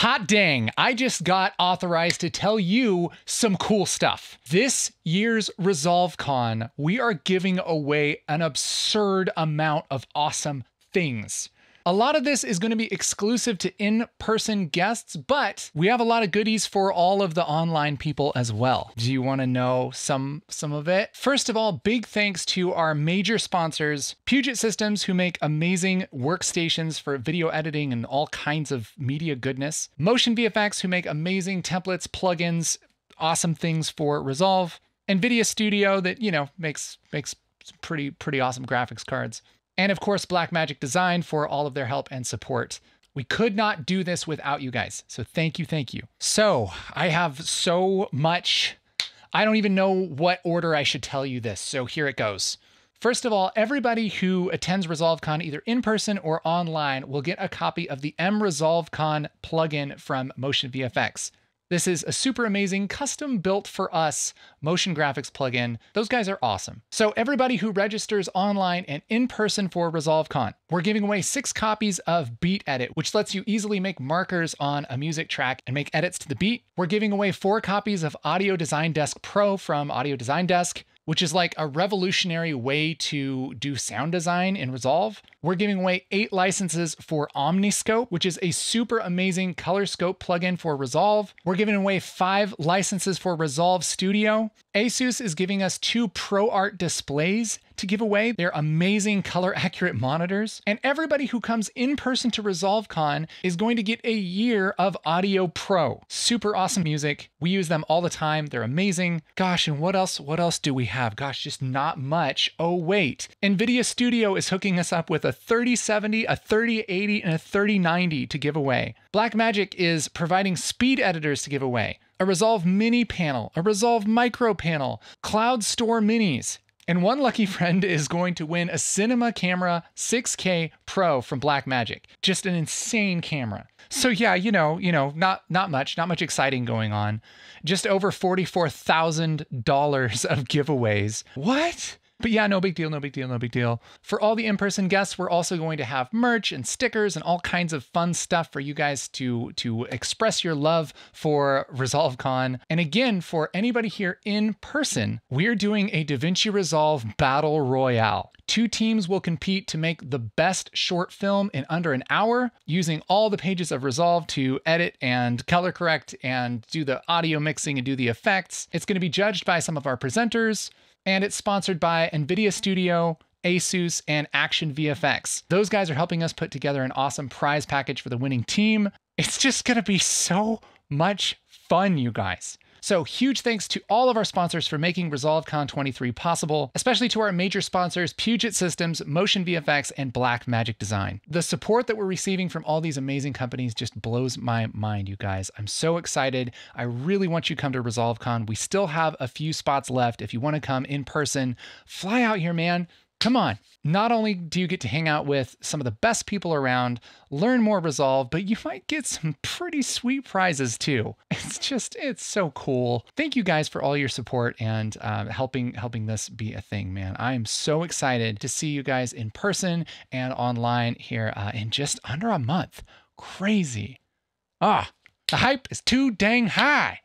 Hot dang, I just got authorized to tell you some cool stuff. This year's ResolveCon, we are giving away an absurd amount of awesome things. A lot of this is going to be exclusive to in-person guests, but we have a lot of goodies for all of the online people as well. Do you want to know some some of it? First of all, big thanks to our major sponsors, Puget Systems who make amazing workstations for video editing and all kinds of media goodness. Motion VFX who make amazing templates, plugins, awesome things for Resolve. Nvidia Studio that, you know, makes makes pretty pretty awesome graphics cards and of course Blackmagic Design for all of their help and support. We could not do this without you guys. So thank you, thank you. So I have so much, I don't even know what order I should tell you this. So here it goes. First of all, everybody who attends ResolveCon either in person or online will get a copy of the mResolveCon plugin from Motion VFX. This is a super amazing custom built for us motion graphics plugin. Those guys are awesome. So everybody who registers online and in person for ResolveCon, we're giving away six copies of Beat Edit, which lets you easily make markers on a music track and make edits to the beat. We're giving away four copies of Audio Design Desk Pro from Audio Design Desk which is like a revolutionary way to do sound design in Resolve. We're giving away eight licenses for Omniscope, which is a super amazing color scope plugin for Resolve. We're giving away five licenses for Resolve Studio. Asus is giving us two ProArt displays to give away. They're amazing color accurate monitors. And everybody who comes in person to ResolveCon is going to get a year of Audiio Pro. Super awesome music. We use them all the time. They're amazing. Gosh, and what else? What else do we have? Gosh, just not much. Oh, wait. NVIDIA Studio is hooking us up with a 3070, a 3080, and a 3090 to give away. Blackmagic is providing speed editors to give away a Resolve Mini panel, a Resolve Micro panel, Cloud Store Minis, and one lucky friend is going to win a Cinema Camera 6K Pro from Blackmagic. Just an insane camera. So yeah, you know, you know, not not much, not much exciting going on. Just over $44,000 of giveaways. What? But yeah, no big deal, no big deal, no big deal. For all the in-person guests, we're also going to have merch and stickers and all kinds of fun stuff for you guys to to express your love for ResolveCon. And again, for anybody here in person, we're doing a DaVinci Resolve Battle Royale. Two teams will compete to make the best short film in under an hour using all the pages of Resolve to edit and color correct and do the audio mixing and do the effects. It's going to be judged by some of our presenters and it's sponsored by NVIDIA Studio, Asus, and Action VFX. Those guys are helping us put together an awesome prize package for the winning team. It's just gonna be so much fun, you guys. So huge thanks to all of our sponsors for making ResolveCon 23 possible, especially to our major sponsors, Puget Systems, Motion VFX, and Blackmagic Design. The support that we're receiving from all these amazing companies just blows my mind, you guys. I'm so excited. I really want you to come to ResolveCon. We still have a few spots left. If you want to come in person, fly out here, man. Come on. Not only do you get to hang out with some of the best people around, learn more Resolve, but you might get some pretty sweet prizes too. It's just, it's so cool. Thank you guys for all your support and uh, helping helping this be a thing, man. I am so excited to see you guys in person and online here uh, in just under a month. Crazy. Ah, the hype is too dang high.